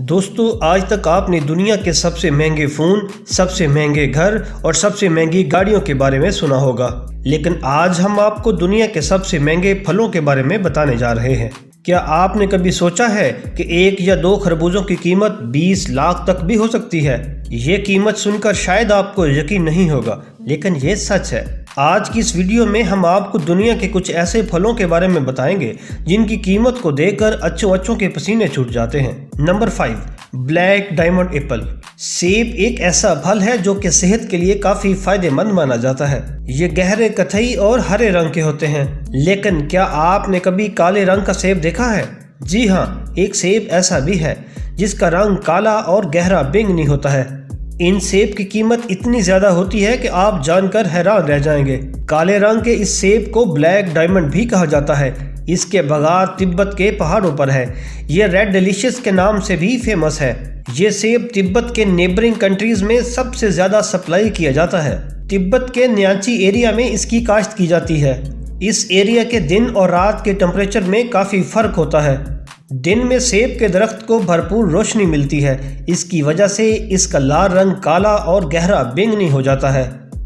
दोस्तों, आज तक आपने दुनिया के सबसे महँगे फ़ोन, सबसे महँगे घर और सबसे महँगी गाड़ियों के बारे में सुना होगा। लेकिन आज हम आपको दुनिया के सबसे महँगे फलों के बारे में बताने जा रहे हैं। क्या आपने कभी सोचा है कि एक या दो खरबूजों की कीमत 20 लाख तक भी हो सकती है? ये कीमत सुनकर शायद आपको यकीन नहीं होगा, लेकिन ये सच है। आज की इस वीडियो में हम आपको दुनिया के कुछ ऐसे फलों के बारे में बताएँगे, जिनकी कीमत को देखकर अच्छों अच्छों के पसीने छूट जाते हैं। Number five Black Diamond apple सेब एक ऐसा फल है जो कि सेहत के लिए काफ़ी फ़ायदेमंद माना जाता है। ये गहरे कथई और हरे रंग के होते हैं। लेकिन क्या आपने कभी काले रंग का सेब देखा है? जी हाँ एक सेब ऐसा भी है, जिसका रंग काला और गहरा बिंगनी होता है। इन सेब की कीमत इतनी ज़्यादा होती है कि आप जानकर हैरान रह जाएँगे। काले रंग के इस सेब को ब्लैक डायमंड भी कहा जाता है। इसके बगार तिब्बत के पहाड़ों पर है। ये रेड डिलीशियस के नाम से भी फ़ेमस है। ये सेब तिब्बत के नेबरिंग कंट्रीज़ में सबसे ज़्यादा सप्लाई किया जाता है। तिब्बत के न्याची एरिया में इसकी काश्त की जाती है। इस एरिया के दिन और रात के टेम्परेचर में काफ़ी फ़र्क होता है। दिन में सेब के दरख्त को भरपूर रोशनी मिलती है। इसकी वजह से इसका लाल रंग काला और गहरा बेंगनी हो जाता है।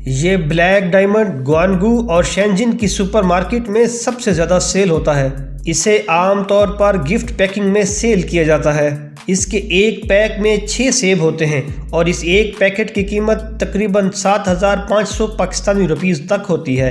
ये ब्लैक डायमंड ग्वानगू और शेंजिन की सुपरमार्केट में सबसे ज़्यादा सेल होता है। इसे आमतौर पर गिफ्ट पैकिंग में सेल किया जाता है। इसके एक पैक में छः सेब होते हैं और इस एक पैकेट की कीमत तकरीबन सात हज़ार पाँच सौ पाकिस्तानी रुपीज़ तक होती है।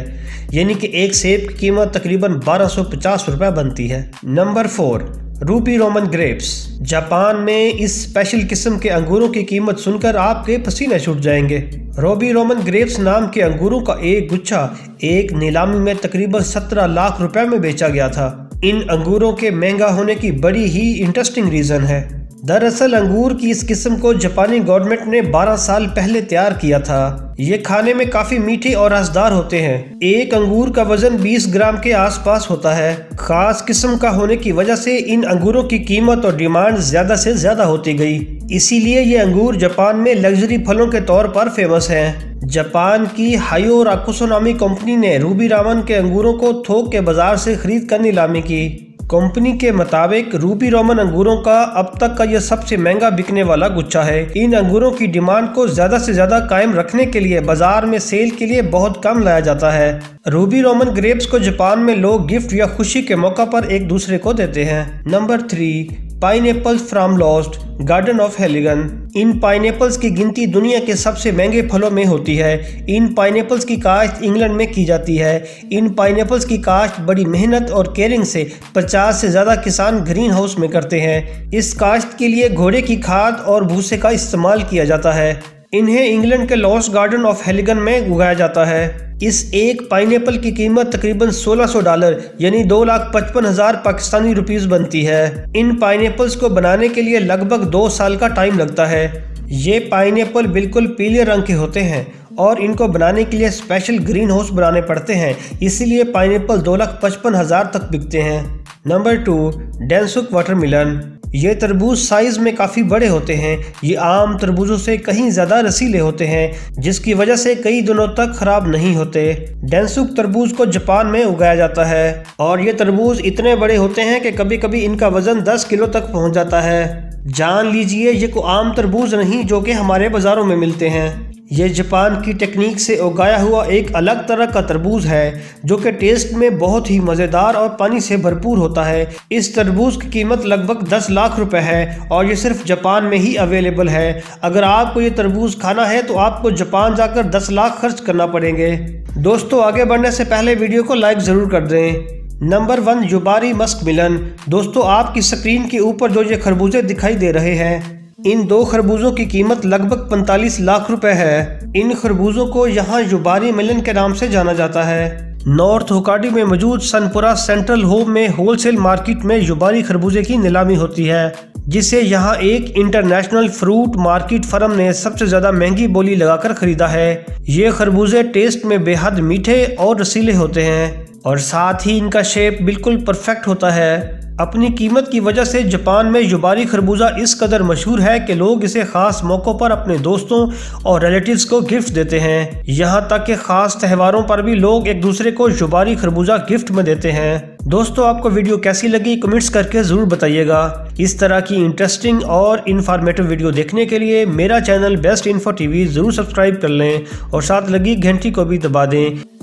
यानी कि एक सेब की कीमत तकरीबन बारह सौ पचास रुपये बनती है। Number four Ruby Roman grapes. Japan में इस स्पेशल किस्म के अंगूरों की कीमत सुनकर आपके पसीने छूट जाएँगे। रोबी रोमन ग्रेप्स नाम के अंगूरों का एक गुच्छा एक नीलामी में तकरीबन 17 लाख रुपए में बेचा गया था। इन अंगूरों के महँगा होने की बड़ी ही इंटरेस्टिंग रीज़न है। दरअसल अंगूर की इस किस्म को जापानी गवर्नमेंट ने 12 साल पहले तैयार किया था। ये खाने में काफ़ी मीठे और रसदार होते हैं। एक अंगूर का वज़न 20 ग्राम के आसपास होता है। खास किस्म का होने की वजह से इन अंगूरों की कीमत और डिमांड ज़्यादा से ज़्यादा होती गई। इसीलिए ये अंगूर जापान में लग्जरी फलों के तौर पर फ़ेमस है। जापान की हायो राकुसो नामी कंपनी ने रूबी रामन के अंगूरों को थोक के बाज़ार से खरीद कर नीलामी की। कंपनी के मुताबिक रूबी रोमन अंगूरों का अब तक का यह सबसे महँगा बिकने वाला गुच्छा है। इन अंगूरों की डिमांड को ज़्यादा से ज़्यादा कायम रखने के लिए बाज़ार में सेल के लिए बहुत कम लाया जाता है। रूबी रोमन ग्रेप्स को जापान में लोग गिफ्ट या खुशी के मौका पर एक दूसरे को देते हैं। Number three pine from Lost Garden of Heligan in pineapples की गिनती दुनिया के सबसे महँगे फलों में होती है। इन पाइनएप्पल्स की काश्त इंग्लैंड में की जाती है। इन पाइनएप्पल्स की काश्त बड़ी मेहनत और केयरिंग से 50 से ज़्यादा किसान ग्रीन हाउस में करते हैं। इस काश्त के लिए घोड़े की खाद और भूसे का इस्तेमाल किया जाता है। इन्हें इंग्लैंड के लॉस गार्डन ऑफ़ हेलिगन में उगाया जाता है। इस एक पाइनएप्पल की कीमत तकरीबन 1600 डॉलर, यानी दो लाख पचपन हज़ार पाकिस्तानी रुपीस बनती है। इन पाइनएप्पल्स को बनाने के लिए लगभग दो साल का टाइम लगता है। ये पाइनएप्पल बिल्कुल पीले रंग के होते हैं और इनको बनाने के लिए स्पेशल ग्रीन हाउस बनाने पड़ते हैं, इसीलिए पाइनएप्पल दो लाख पचपन हज़ार तक बिकते हैं। Number two, Densuke watermelon. ये तरबूज साइज़ में काफ़ी बड़े होते हैं। ये आम तरबूजों से कहीं ज़्यादा रसीले होते हैं, जिसकी वजह से कई दिनों तक खराब नहीं होते। डेंसुक तरबूज को जापान में उगाया जाता है, और ये तरबूज इतने बड़े होते हैं कि कभी कभी इनका वज़न 10 किलो तक पहुँच जाता है। जान लीजिए, ये को आम तरबूज नहीं जो कि हमारे बाज़ारों में मिलते हैं। ये जापान की टेक्निक से उगाया हुआ एक अलग तरह का तरबूज है, जो कि टेस्ट में बहुत ही मज़ेदार और पानी से भरपूर होता है। इस तरबूज की कीमत लगभग 10 लाख रुपए है और ये सिर्फ़ जापान में ही अवेलेबल है। अगर आपको ये तरबूज खाना है तो आपको जापान जाकर 10 लाख खर्च करना पड़ेंगे। दोस्तों, आगे बढ़ने से पहले वीडियो को लाइक ज़रूर कर दें। Number one Yubari musk melon. दोस्तों, आपकी स्क्रीन के ऊपर जो ये खरबूजे दिखाई दे रहे हैं इन दो खरबूजों की कीमत लगभग 45 लाख रुपए है। इन खरबूजों को यहाँ युबारी मिलन के नाम से जाना जाता है। नॉर्थ होकाडी में मौजूद सनपुरा सेंट्रल होम में होलसेल मार्केट में युबारी खरबूजे की नीलामी होती है, जिसे यहाँ एक इंटरनेशनल फ्रूट मार्केट फर्म ने सबसे ज़्यादा महँगी बोली लगाकर खरीदा है। ये खरबूजे टेस्ट में बेहद मीठे और रसीले होते हैं, और साथ ही इनका शेप बिल्कुल परफेक्ट होता है। अपनी कीमत की वजह से जापान में युबारी खरबूजा इस कदर मशहूर है कि लोग इसे खास मौक़ों पर अपने दोस्तों और रिलेटिव्स को गिफ्ट देते हैं। यहाँ तक कि खास त्योहारों पर भी लोग एक दूसरे को युबारी खरबूजा गिफ्ट में देते हैं। दोस्तों, आपको वीडियो कैसी लगी कमेंट्स करके ज़रूर बताइएगा। इस तरह की इंटरेस्टिंग और इन्फॉर्मेटिव वीडियो देखने के लिए मेरा चैनल बेस्ट इन्फो टीवी ज़रूर सब्सक्राइब कर लें और साथ लगी घंटी को भी दबा दें।